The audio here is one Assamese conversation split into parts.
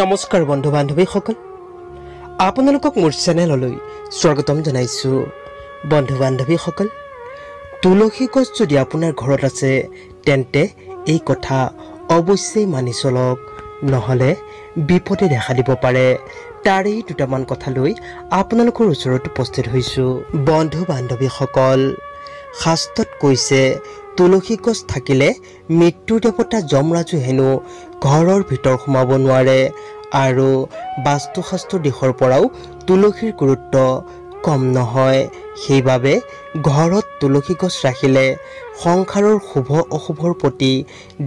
নমস্কাৰ বন্ধু বান্ধৱীসকল আপোনালোকক মোৰ চেনেললৈ স্বাগতম জনাইছোঁ। বন্ধু বান্ধৱীসকল তুলসী গছ যদি আপোনাৰ ঘৰত আছে তেন্তে এই কথা অৱশ্যেই মানি চলক। নহ'লে বিপদে দেখা দিব পাৰে। তাৰেই দুটামান কথা লৈ আপোনালোকৰ ওচৰত উপস্থিত হৈছোঁ। বন্ধু বান্ধৱীসকল শাস্ত্ৰত কৈছে তুলসী গছ থাকিলে মৃত্যুৰ দেৱতা যমৰাজু হেনো ঘৰৰ ভিতৰ সোমাব নোৱাৰে আৰু বাস্তুশাস্ত্ৰৰ দিশৰ পৰাও তুলসীৰ গুৰুত্ব কম নহয়। সেইবাবে ঘৰত তুলসী গছ ৰাখিলে সংসাৰৰ শুভ অশুভৰ প্ৰতি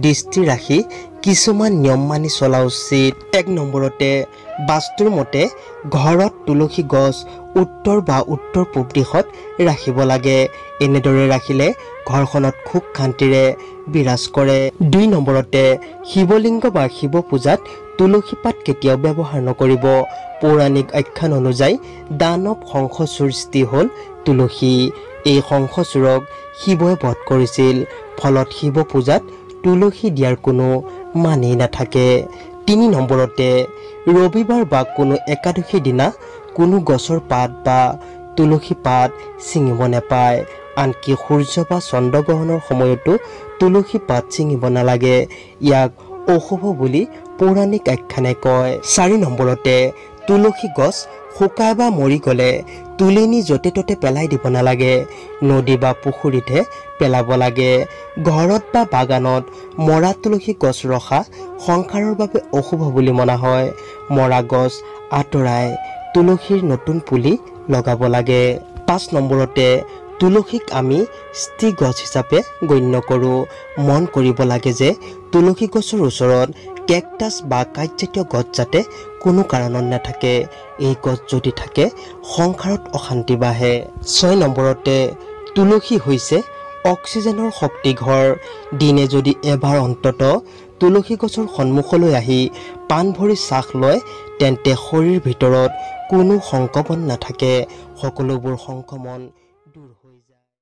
দৃষ্টি ৰাখি কিছুমান নিয়ম মানি চলা উচিত। এক নম্বৰতে বাস্তুৰ মতে ঘৰত তুলসী গছ উত্তৰ বা উত্তৰ পূব দিশত ৰাখিব লাগে। এনেদৰে ৰাখিলে ঘৰখনত সুখ শান্তিৰে বিৰাজ কৰে। দুই নম্বৰতে শিৱলিংগ বা শিৱ পূজাত তুলসী পাত কেতিয়াও ব্যৱহাৰ নকৰিব। পৌৰাণিক আখ্যান অনুযায়ী দানৱ শংখচূড় সৃষ্টি হ'ল তুলসী। এই শংখচূড়ক শিৱই বধ কৰিছিল। ফলত শিৱ পূজাত তুলসী দিয়াৰ কোনো মানেই নাথাকে। তিনি নম্বৰতে ৰবিবাৰ বা কোনো একাদশীৰ দিনা কোনো গছৰ পাত বা তুলসী পাত ছিঙিব নাপায়। আনকি সূৰ্য বা চন্দ্ৰগ্ৰহণৰ সময়তো তুলসী পাত ছিঙিব নালাগে। ইয়াক অশুভ বুলি পৌৰাণিক আখ্যানে কয়। চাৰি নম্বৰতে তুলসী গছ শুকাই বা মৰি গ'লে তুলি নি য'তে ত'তে পেলাই দিব নালাগে। নদী বা পুখুৰীতহে পেলাব লাগে। ঘৰত বা বাগানত মৰা তুলসী গছ ৰখা সংসাৰৰ বাবে অশুভ বুলি মনা হয়। মৰা গছ আঁতৰাই তুলসীৰ নতুন পুলি লগাব লাগে। পাঁচ নম্বৰতে তুলসীক আমি স্থি গছ হিচাপে গণ্য কৰোঁ। মন কৰিব লাগে যে তুলসী গছৰ ওচৰত কেকটাছ বা কাঠজাতীয় গছ যাতে কোনো কাৰণত নাথাকে এই গছ যদি থাকে সংসাৰত অশান্তি বাঢ়ে। ছয় নম্বৰতে তুলসী হৈছে অক্সিজেনৰ শক্তিঘৰ। দিনে যদি এবাৰ অন্তত তুলসী গছৰ সন্মুখলৈ আহি পাণ ভৰি চাহ লয় তেন্তে শৰীৰ ভিতৰত কোনো সংক্ৰমণ নাথাকে। সকলোবোৰ সংক্ৰমণ